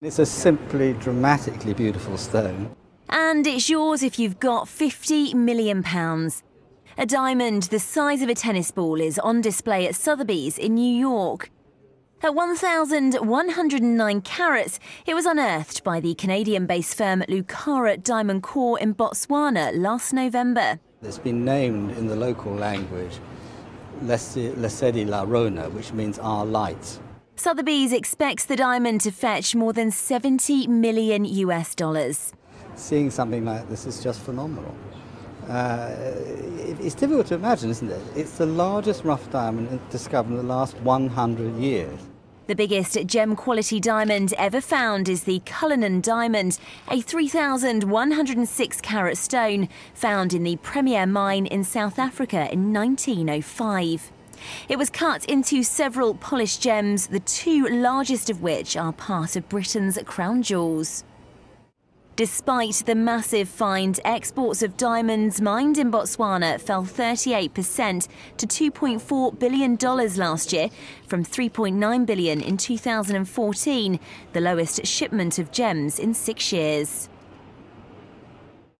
It's a simply dramatically beautiful stone. And it's yours if you've got £50 million. A diamond the size of a tennis ball is on display at Sotheby's in New York. At 1,109 carats, it was unearthed by the Canadian-based firm Lucara Diamond Corp in Botswana last November. It's been named in the local language Lesedi La Rona, which means our light. Sotheby's expects the diamond to fetch more than 70 million US dollars. Seeing something like this is just phenomenal. Uh, it's difficult to imagine, isn't it? It's the largest rough diamond discovered in the last 100 years. The biggest gem quality diamond ever found is the Cullinan diamond, a 3,106 carat stone found in the Premier mine in South Africa in 1905. It was cut into several polished gems, the two largest of which are part of Britain's crown jewels. Despite the massive find, exports of diamonds mined in Botswana fell 38% to $2.4 billion last year from 3.9 billion in 2014, the lowest shipment of gems in six years.